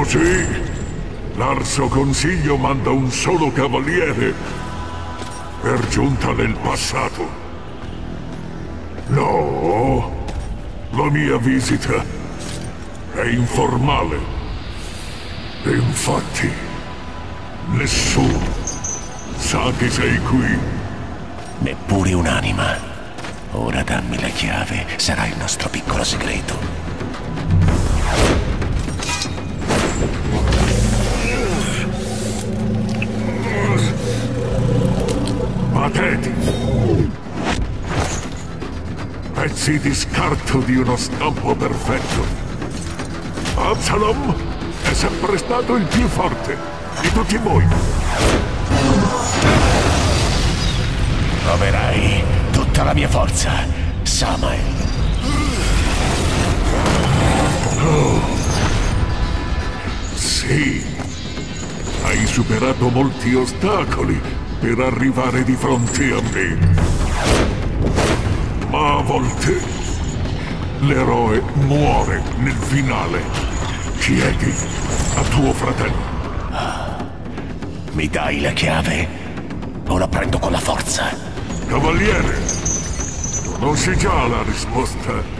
Così l'Arso Consiglio manda un solo cavaliere per giunta nel passato. No, la mia visita è informale. Infatti, nessuno sa che sei qui. Neppure un'anima. Ora dammi la chiave, sarà il nostro piccolo segreto. Pezzi di scarto di uno stampo perfetto. Absalom è sempre stato il più forte di tutti voi. Troverai tutta la mia forza, Samael. Oh. Sì. Hai superato molti ostacoli per arrivare di fronte a me. Ma a volte l'eroe muore nel finale. Chiedi a tuo fratello. Mi dai la chiave? O la prendo con la forza? Cavaliere, non sai già la risposta.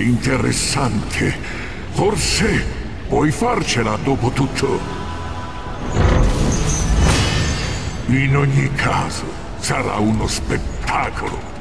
Interessante. Forse puoi farcela dopo tutto. In ogni caso, sarà uno spettacolo.